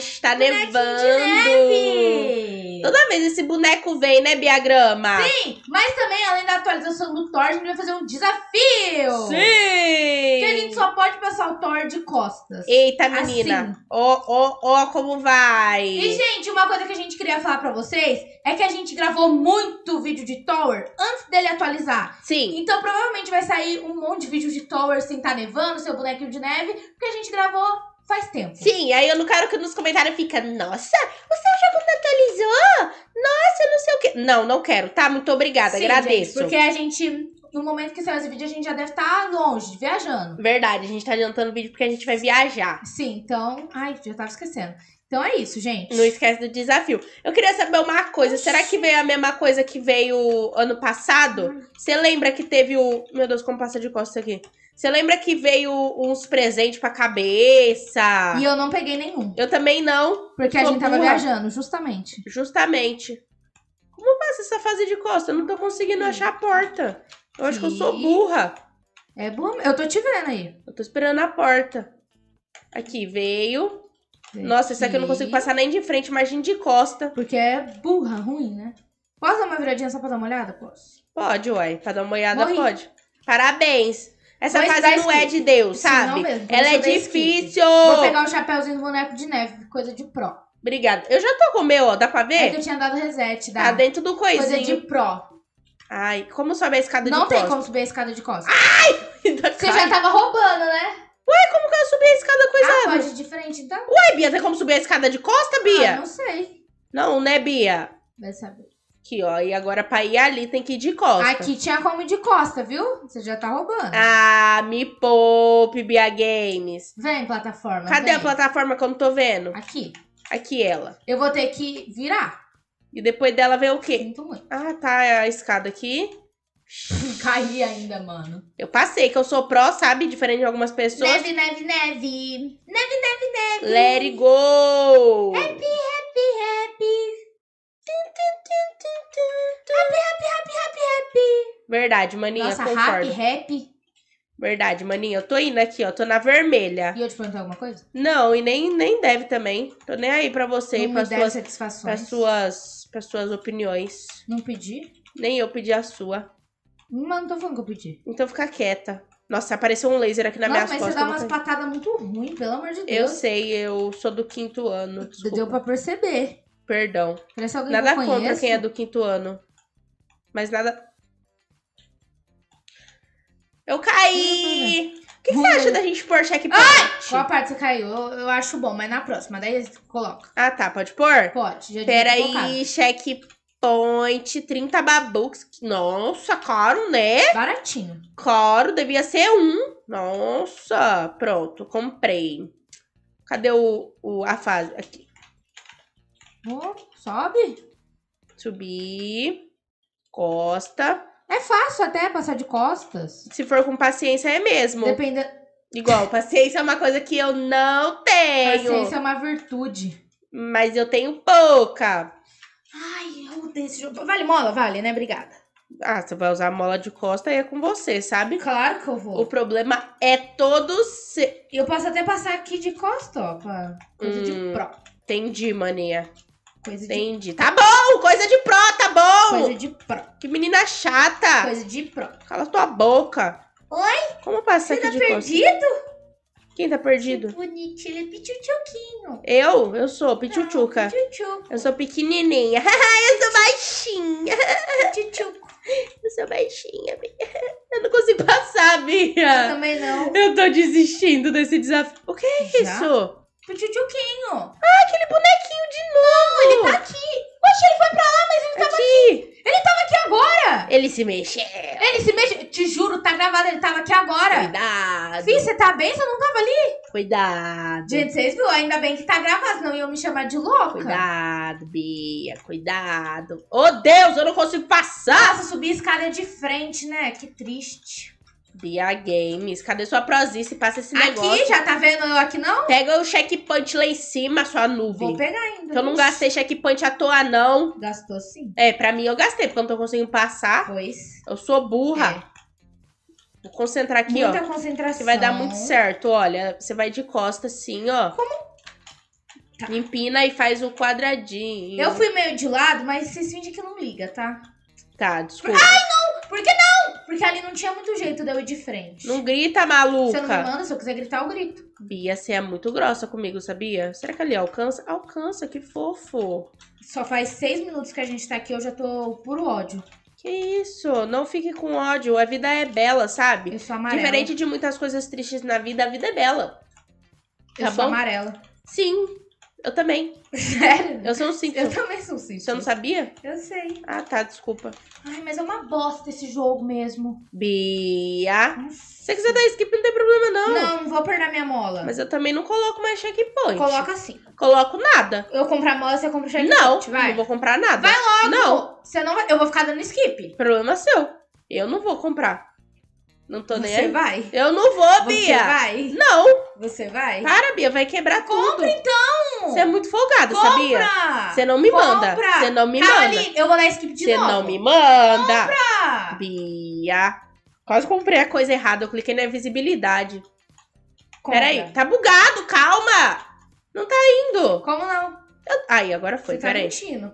Está nevando. neve. Toda vez esse boneco vem, né, Biagrama? Sim, mas também, além da atualização do Thor, a gente vai fazer um desafio. Sim! Que a gente só pode passar o Thor de costas. Eita, menina. Ó, ó, ó como vai. E, gente, uma coisa que a gente queria falar pra vocês é que a gente gravou muito vídeo de Tower antes dele atualizar. Sim. Então, provavelmente vai sair um monte de vídeo de Tower sem estar nevando, seu bonequinho de neve, porque a gente gravou faz tempo. Sim, aí eu não quero que nos comentários fica, nossa, o seu jogo não atualizou? Nossa, não sei o quê. Não, não quero, tá? Muito obrigada, Sim, agradeço. gente, porque a gente, no momento que sair esse vídeo, a gente já deve estar longe, viajando. Verdade, a gente tá adiantando o vídeo porque a gente vai viajar. Sim, então. Ai, já tava esquecendo. Então é isso, gente. Não esquece do desafio. Eu queria saber uma coisa. Será que veio a mesma coisa que veio ano passado? Você lembra que teve o. Meu Deus, como passa de costas aqui. Você lembra que veio uns presentes pra cabeça? E eu não peguei nenhum. Eu também não, Porque a gente tava burra. viajando, justamente. justamente. Como passa essa fase de costa? Eu não tô conseguindo achar a porta. Eu acho que eu sou burra. É bom. Eu tô te vendo aí. Eu tô esperando a porta. Aqui, veio. Nossa, esse aqui eu não consigo passar nem de frente, imagina de costa. Porque é burra, ruim, né? Posso dar uma viradinha só pra dar uma olhada? Posso. Pode, uai. Pra dar uma olhada, Morri. pode. Parabéns. Essa Vou fase estudar não é de Deus, sabe? não mesmo, Ela é difícil. Vou pegar o chapéuzinho do boneco de neve, coisa de pro. Obrigada. Eu já tô com o meu, ó. Dá pra É que ver? eu tinha dado reset, Tá dá. dentro do coisa coisinho. de pro. Ai, como sobe a escada Não de tem costa? como subir a escada de costas. Ainda Você já tava roubando, né? Como que eu subi a escada Ah, coisada? pode ir de frente, então? Ué, Bia, tem como subir a escada de costa, Ah, Bia? não sei. não. né, Bia? Vai saber. Aqui, ó. E agora pra ir ali tem que ir de costa. Aqui tinha como ir de costa, viu? Você já tá roubando. Ah, me poupe, Bia Games. Vem, plataforma. Cadê vem. a plataforma que eu não tô vendo? Aqui. Aqui ela. Eu vou ter que virar. E depois dela vem o quê? Sinto muito. Ah, tá. A escada aqui. Caí ainda, mano. Eu passei, que eu sou pró, sabe? Diferente de algumas pessoas. Neve, neve, neve. Neve, neve, neve. Let it go! Happy, happy, happy. Happy, happy, happy, happy, happy. Verdade, maninha, Nossa, concordo. happy, happy. Verdade, maninha. Eu tô indo aqui, ó. Tô na vermelha. E eu te perguntar alguma coisa? Não, e nem, nem deve também. Tô nem aí pra você e pra suas, satisfações. pra suas, pra suas opiniões. Não pedi? Nem eu pedi a sua. Mas não tô falando que eu pedi. Então fica quieta. Nossa, apareceu um laser aqui na Nossa, minha mas costas. você dá eu não umas patadas muito ruins, pelo amor de Eu Deus. sei, eu sou do quinto ano. Desculpa. Deu pra perceber. Perdão. Parece alguém Nada que eu contra quem é do quinto ano. Mas nada. Eu caí! O que, que você acha da gente pôr checkpoint? Qual parte você caiu? Eu, eu acho bom, mas na próxima. Daí coloca. Ah, tá. Pode pôr? Pode. Já Pera devia ter colocado. aí, checkpoint, 30 babucos. Nossa, caro, né? Baratinho. Caro, devia ser um. Nossa, pronto, comprei. Cadê o, o- a fase? Aqui. Ó, sobe. Subir. Costa. É fácil até passar de costas. Se for com paciência, é mesmo. Depende. Igual, paciência é uma coisa que eu não tenho. Paciência é uma virtude. Mas eu tenho pouca. Ai, eu odeio esse jogo. Vale mola? Vale, né? Obrigada. Ah, você vai usar a mola de costa e é com você, sabe? Claro que eu O vou. problema é todo ser. Eu posso até passar aqui de costa, ó. Pra coisa de Hum. pro. Entendi, maninha. Coisa de, Entendi. Tá bom, coisa de pró, tá bom. coisa de pro. Que menina chata. Coisa de pro. Cala tua boca. Oi? Como passa aqui tá de perdido? Quem tá perdido? Que bonitinho. Ele é pichuchuquinho. Eu? Eu sou pichuchuca. Pichuchuco. Eu sou pequenininha. eu sou baixinha. Pichuchuco. Eu sou baixinha, Bia. Eu não consigo passar, Eu Bia. também não. Eu tô desistindo desse desafio. O que é Já? isso? Pichuchuquinho. Aquele bonequinho de novo. Ele tá aqui. Oxe, ele foi pra lá, mas ele tava aqui. Ele tava aqui agora. Ele se mexeu. Ele se mexe. Te juro, tá gravado. Ele tava aqui agora. Cuidado. Fih, você tá bem? Você não tava ali? Cuidado. Gente, vocês viram? Ainda bem que tá gravado, senão iam me chamar de louca. Cuidado, Bia. Cuidado. Oh, Deus, eu não consigo passar. Nossa, subir escada de frente, né? Que triste. Bia Games, cadê sua prosice? Passa esse negócio. Aqui, já tá vendo eu aqui não? Pega o checkpoint lá em cima, sua nuvem. Vou pegar ainda. Que eu não gastei checkpoint à toa, não. Gastou sim. É, pra mim eu gastei, porque eu não tô conseguindo passar. Pois. Eu sou burra. Vou concentrar aqui, É. Muita ó. concentração. Que vai dar muito certo, olha. Você vai de costa assim, ó. Como? Empina e faz o quadradinho. Eu fui meio de lado, mas vocês fingem que não liga, tá? Tá, desculpa. Por que não? Porque ali não tinha muito jeito de eu ir de frente. Não grita, Você não me maluca. manda, se eu quiser gritar, eu grito. Bia, você é muito grossa comigo, sabia? Será que ali alcança? Alcança, que fofo. Só faz seis minutos que a gente tá aqui, eu já tô puro ódio. Que isso? Não fique com ódio. A vida é bela, sabe? Eu sou amarela. Diferente de muitas coisas tristes na vida, a vida é bela. eu tá sou bom? amarela. Sim, eu também. Sério? Eu sou um Eu Simpson. também sou simples. Você não sabia? Eu sei. Ah, tá, desculpa. Ai, mas é uma bosta esse jogo mesmo. Bia. Se você quiser dar skip, não tem problema, não. Não, não vou perder minha mola. Mas eu também não coloco mais checkpoint. Coloca assim. Coloco nada. Eu comprar mola, você compra o checkpoint, Não, vai. não vou comprar nada. Vai logo. Não, Você não vai... Eu vou ficar dando skip. problema seu. Eu não vou comprar. Não tô nem Você aí. vai? Eu não vou, Você Bia. vai? Não. Você vai? Para, Bia, vai quebrar tudo. Compra então. Você é muito folgada, sabia? Compra. Você não me manda. Compra. Você não me Calma manda. ali, eu vou dar skip de Você novo. não me manda. Compra. Bia. Quase comprei a coisa errada. Eu cliquei na visibilidade. Compra. Peraí, tá bugado, calma. Não tá indo. Como não? Eu- Aí, agora foi, Você tá peraí. mentindo.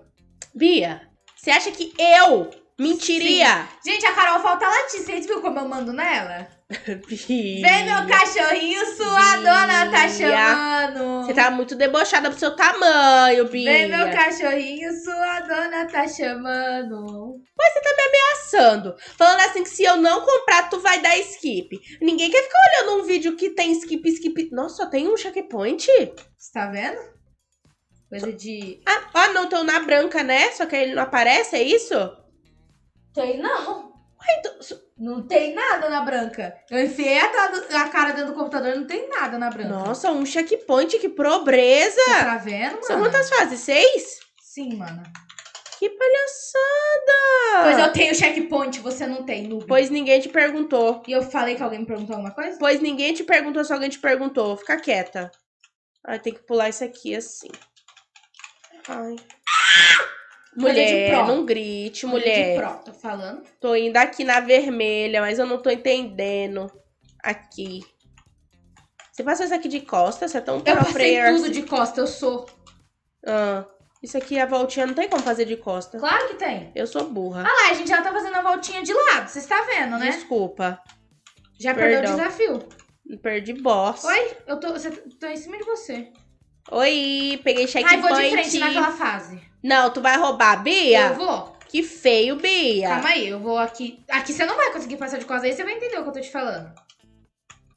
Bia, você acha que eu mentiria? Gente, a Carol falta latir. Vocês viram como eu mando nela? Bia. Vem meu cachorrinho, sua Bia. dona tá chamando. Você tá muito debochada pro seu tamanho, Bia. Vem meu cachorrinho, sua dona tá chamando. Passando. Falando assim que se eu não comprar, tu vai dar skip. Ninguém quer ficar olhando um vídeo que tem skip, skip. Nossa, só tem um checkpoint? Você tá vendo? Coisa de. Ah, ah, não, tô na branca, né? Só que ele não aparece, é isso? Tem não. Então, Não tem nada na branca. Eu enfiei a, a cara dentro do computador e não tem nada na branca. Nossa, um checkpoint, que pobreza. Você tá vendo, mano? São quantas fases? Seis? Sim, mano. Que palhaçada! Pois eu tenho checkpoint, você não tem, noob. Pois ninguém te perguntou. E eu falei que alguém me perguntou alguma coisa? Pois ninguém te perguntou se alguém te perguntou. Fica quieta. Ai, tem que pular isso aqui assim. Ai. Coisa de Mulher, pró. não grite, De mulher. pro, tô falando. Tô indo aqui na vermelha, mas eu não tô entendendo. Aqui. Você passou isso aqui de costas? Você é tão Eu passei tudo de costa, eu sou. Ah, isso aqui, a voltinha, não tem como fazer de costa. Claro que tem. Eu sou burra. Ah lá, a gente já tá fazendo a voltinha de lado, você está vendo, né? Desculpa. Já perdeu Perdão. o desafio. Perdi boss. Oi? Eu tô, tô em cima de você. Oi, peguei Ai, checkpoint. vou de frente naquela fase. Não, tu vai roubar, Bia? Eu vou. Que feio, Bia. Calma aí, eu vou aqui. Aqui você não vai conseguir passar de costa, aí você vai entender o que eu tô te falando.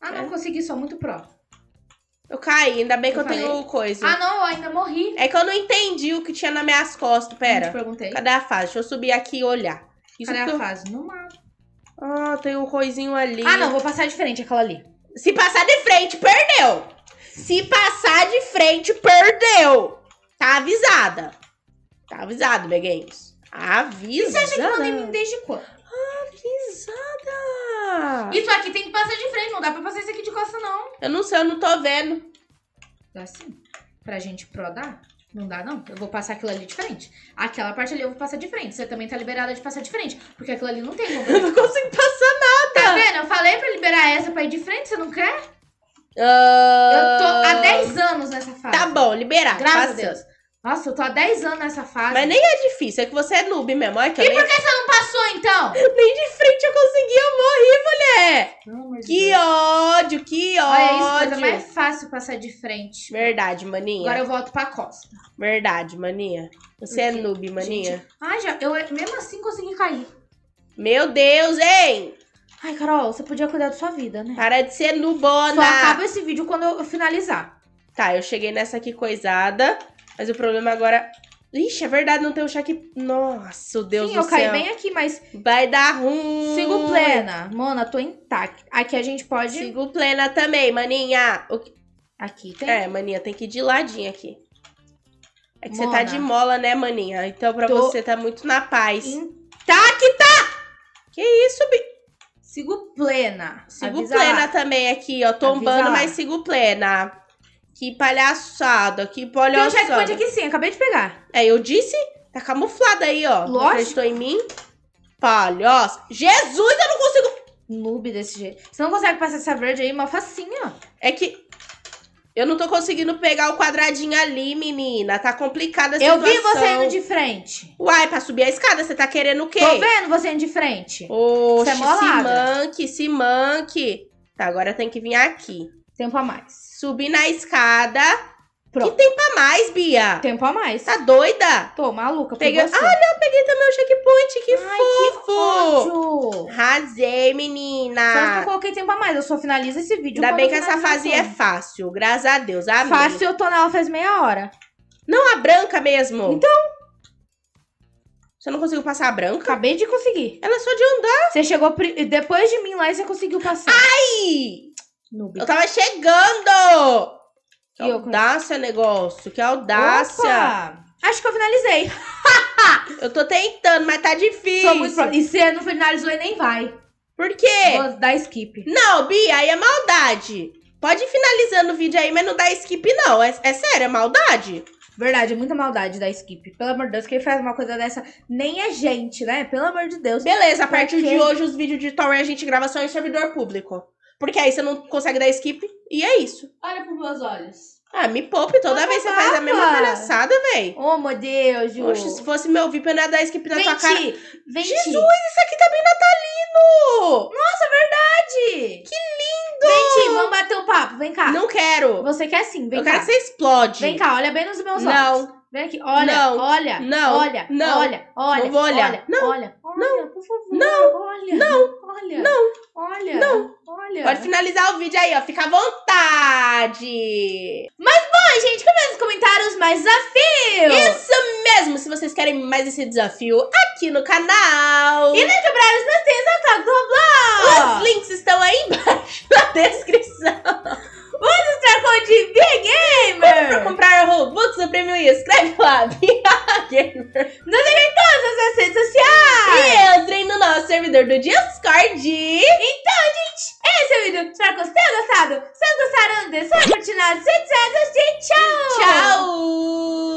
Ah, não É. consegui, sou muito pró. Eu caí, ainda bem que Eu eu, tenho coisa. Ah, não, eu ainda morri. É que eu não entendi o que tinha nas minhas costas. Não te Pera, perguntei. cadê a fase? Deixa eu subir aqui e olhar. Isso Cadê a eu... fase? No mar. Ah, tem um coisinho ali. Ah, não, vou passar de frente aquela ali. Se passar de frente, perdeu. Se passar de frente, perdeu. Tá avisada. Tá avisado, beguinhos. Avisada. Você acha que mim desde quando? Avisada. Isso aqui tem que passar de frente, não dá pra passar isso aqui de costa, não. Eu não sei, eu não tô vendo. Dá sim. Pra gente pro dar? Não dá, não. Eu vou passar aquilo ali de frente. Aquela parte ali eu vou passar de frente. Você também tá liberada de passar de frente. Porque aquilo ali não tem como. Eu não consigo passar Tá vendo? Eu falei pra liberar essa pra ir de frente, você não quer? Ah, Eu tô há 10 anos nessa fase. Tá bom, liberar. Graças a. Deus. Nossa, eu tô há 10 anos nessa fase. Mas nem é difícil, é que você é noob mesmo. Que E nem, por que você não passou, então? nem de frente eu consegui, eu morri, mulher. De Que Deus. ódio, que Olha isso, ódio. coisa mais fácil passar de frente. Verdade, maninha. Agora eu volto pra costa. Verdade, maninha. Você é Porque, noob, maninha. Gente, ai, já, eu mesmo assim consegui cair. Meu Deus, hein? Ai, Carol, você podia cuidar da sua vida, né? Para de ser nubona. Só acaba esse vídeo quando eu finalizar. Tá, eu cheguei nessa aqui coisada. Mas o problema agora... Ixi, é verdade, não tem o cheque... Nossa, Deus Sim, do eu caí céu. bem aqui, mas Vai dar ruim. sigo plena. Mona, tô intacta. Aqui a gente pode... Sigo plena também, maninha. O Aqui tem. É, maninha, tem que ir de ladinho aqui. É que você tá Mona. de mola, né, maninha? Então pra Tô você tá muito na paz. Tá que tá! Que isso, Bi? Sigo plena. Sigo Avisa plena lá. também aqui, ó. Tombando, lá. mas sigo plena. Que palhaçada, que Tem um palhaçada. checkpoint aqui sim, acabei de pegar. É, eu disse? Tá camuflada aí, ó. Não Lógico. acreditou em mim? Palhaça. Jesus, eu não consigo... Noob desse jeito. Você não consegue passar essa verde aí, uma facinha. É que... Eu não tô conseguindo pegar o quadradinho ali, menina. Tá complicada a Eu situação. vi você indo de frente. Uai, pra subir a escada, você tá querendo o quê? Tô vendo você indo de frente. Oxe, Você é se manque, se manque. Tá, agora tem que vir aqui. Tempo a mais. Subir na escada. Pronto. Que tempo a mais, Bia? Tempo a mais. Tá doida? Tô maluca Peguei... Olha, eu peguei também o checkpoint. Que Ai, que fofo. ódio. Arrasei, Só que eu menina. coloquei tempo a mais. Eu só finalizo esse vídeo. Ainda bem que essa fase é fácil. Graças a Deus. Amém. Fácil, eu tô nela faz meia hora. Não, a branca mesmo. Então. Você não conseguiu passar a branca? Acabei de conseguir. Ela é só de andar. Você chegou depois de mim lá e você conseguiu passar. Ai! Eu tava chegando! Que eu- audácia, negócio. Que audácia. Opa! Acho que eu finalizei. Eu tô tentando, mas tá difícil. Muito. E você não finalizou e nem vai. Por quê? Vou dar skip. Não, Bia, aí é maldade. Pode ir finalizando o vídeo aí, mas não dá skip, não. É, é sério, é maldade? Verdade, é muita maldade dar skip. Pelo amor de Deus, quem faz uma coisa dessa nem é gente, né? Pelo amor de Deus. Beleza, a partir Por quê? de hoje os vídeos de torrent a gente grava só em servidor público. Porque aí você não consegue dar skip e é isso. Olha pros meus olhos. Ah, me poupe, toda Nossa, vez você faz a mesma palhaçada, véi. Oh, meu Deus, Ju. Poxa, se fosse meu VIP, eu não ia dar skip na tua cara. Venti. Jesus, isso aqui tá bem natalino! Verdade. Que lindo. Venti, vamos bater um papo. Vem cá. Não quero. Você quer sim, vem eu cá. quero que você explode. Vem cá, olha bem nos meus olhos. Não, Vem aqui, olha, Não, olha, não, olha, não, olha, olha, não vou olhar, olha, não, olha, olha, por favor, não, olha, não, olha, não, olha, não. olha. pode finalizar o vídeo aí, ó. Fica à vontade. Bom, gente, comenta nos comentários mais desafios. Isso mesmo, se vocês querem mais esse desafio aqui no canal. E não quebraram os meus do Os Roblox. links estão aí embaixo na descrição. Usa o tá código BGamer para comprar Robux do prêmio e escreve lá BGamer. Nos siga em todas as redes sociais. E entrem no nosso servidor do Discord. Então, gente, esse é o vídeo. Espero que vocês tenham gostado. Se gostaram, deixa curtir nas redes sociais. Tchau! Tchau!